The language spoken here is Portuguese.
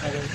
Valeu.